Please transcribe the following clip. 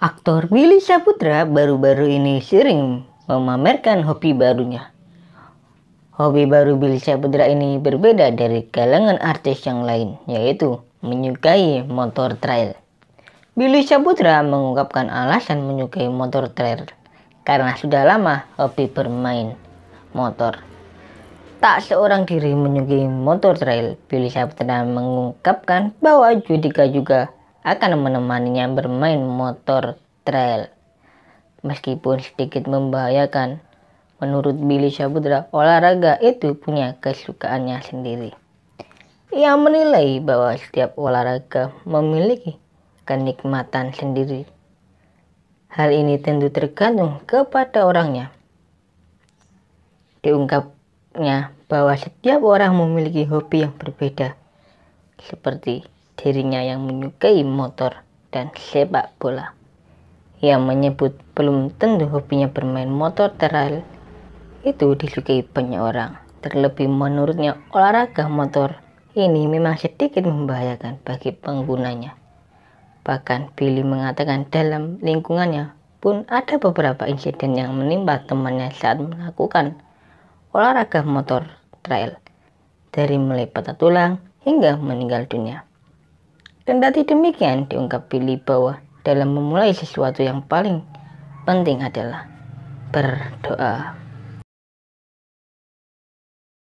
Aktor Billy Saputra baru-baru ini sering memamerkan hobi barunya. Hobi baru Billy Saputra ini berbeda dari kalangan artis yang lain, yaitu menyukai motor trail. Billy Saputra mengungkapkan alasan menyukai motor trail karena sudah lama hobi bermain motor. Tak seorang diri menyukai motor trail, Billy Saputra mengungkapkan bahwa Judika juga akan menemaninya bermain motor trail. Meskipun sedikit membahayakan, menurut Billy Saputra, olahraga itu punya kesukaannya sendiri. Ia menilai bahwa setiap olahraga memiliki kenikmatan sendiri. Hal ini tentu tergantung kepada orangnya. Diungkapnya bahwa setiap orang memiliki hobi yang berbeda, seperti dirinya yang menyukai motor dan sepak bola. Ia menyebut belum tentu hobinya bermain motor trail itu disukai banyak orang. Terlebih menurutnya olahraga motor ini memang sedikit membahayakan bagi penggunanya. Bahkan Billy mengatakan dalam lingkungannya pun ada beberapa insiden yang menimpa temannya saat melakukan olahraga motor trail dari mulai patah tulang hingga meninggal dunia. Kendati demikian, diungkap Billy bahwa dalam memulai sesuatu yang paling penting adalah berdoa.